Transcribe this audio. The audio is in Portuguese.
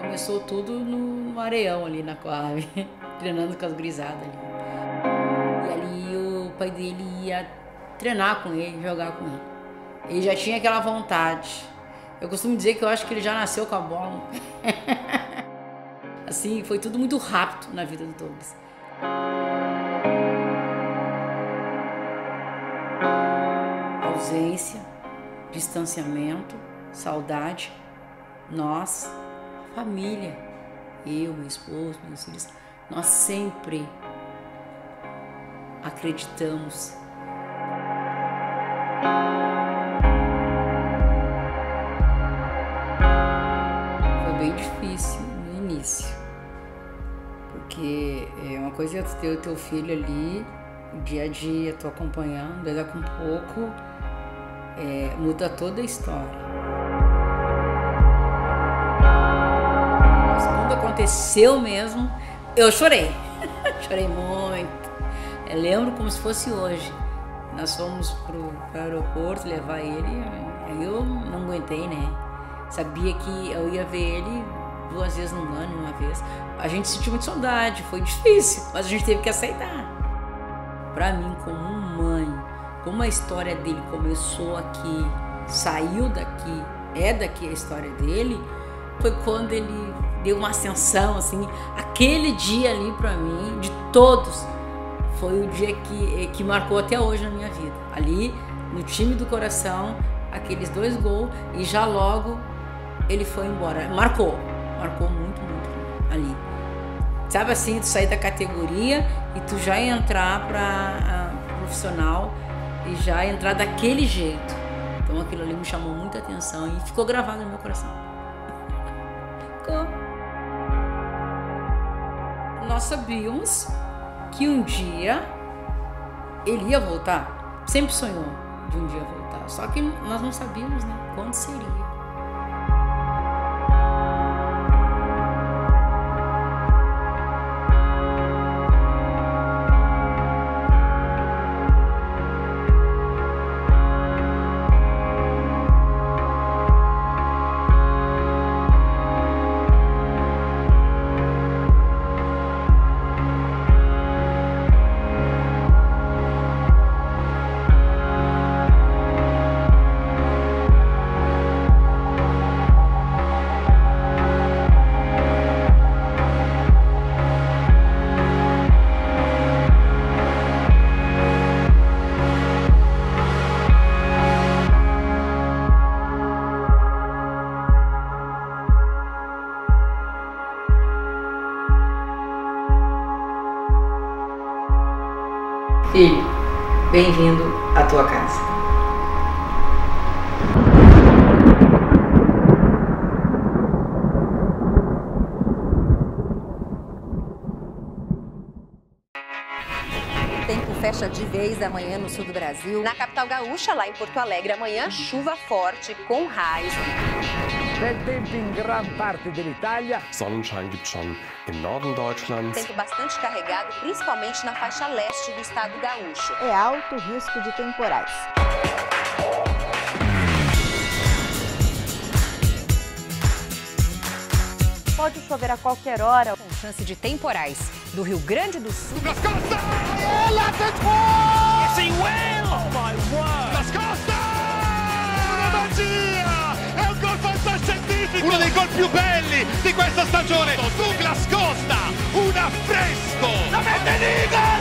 Começou tudo no, no areião ali na Coab, treinando com as grisadas ali. E ali o pai dele ia treinar com ele, jogar com ele. Ele já tinha aquela vontade. Eu costumo dizer que eu acho que ele já nasceu com a bola. assim, foi tudo muito rápido na vida do Douglas. Ausência, distanciamento, saudade, nós, família, eu, meu esposo, meus filhos, nós sempre acreditamos. Foi bem difícil no início, porque é uma coisa é ter o teu filho ali, dia a dia, tu acompanhando, daqui um pouco é, muda toda a história. Aconteceu mesmo, eu chorei. chorei muito. Eu lembro como se fosse hoje. Nós fomos pro, pro aeroporto levar ele, aí eu não aguentei, né? Sabia que eu ia ver ele duas vezes no ano, uma vez. A gente sentiu muita saudade, foi difícil, mas a gente teve que aceitar. Para mim, como mãe, como a história dele começou aqui, saiu daqui, é daqui a história dele, foi quando ele deu uma ascensão, assim, aquele dia ali para mim, de todos, foi o dia que, que marcou até hoje na minha vida. Ali, no time do coração, aqueles dois gols e já logo ele foi embora. Marcou, marcou muito, muito ali. Sabe assim, tu sair da categoria e tu já entrar para profissional e já entrar daquele jeito. Então aquilo ali me chamou muita atenção e ficou gravado no meu coração. Nós sabíamos que um dia ele ia voltar. Sempre sonhou de um dia voltar. Só que nós não sabíamos né, quando seria. Filho, bem-vindo à tua casa. Tempo fecha de vez amanhã no sul do Brasil. Na capital gaúcha, lá em Porto Alegre, amanhã chuva forte com raios. Bel tempo in gran parte dell'Italia. Sonnenschein gibt schon im Norden Deutschlands. Tempo bastante carregado, principalmente na faixa leste do estado gaúcho. É alto risco de temporais. Pode chover a qualquer hora. Com chance de temporais do Rio Grande do Sul. Douglas Costa! Ela tentou! Yes, he will! Oh my word! Douglas Costa! Una magia! È un gol fantascientifico! Uno dei gol più belli di questa stagione! Douglas Costa! Un affresco! La mette in!